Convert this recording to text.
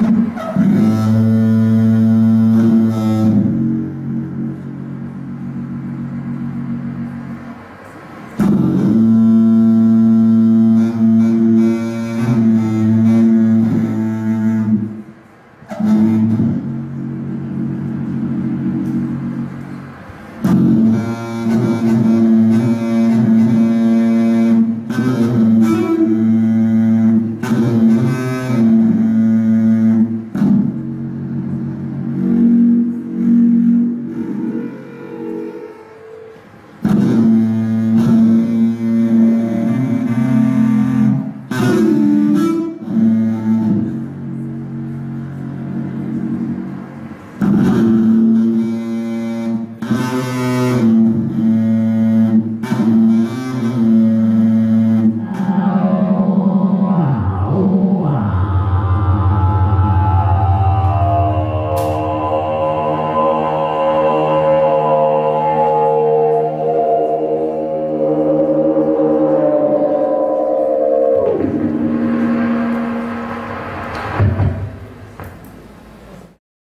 Mm-hmm.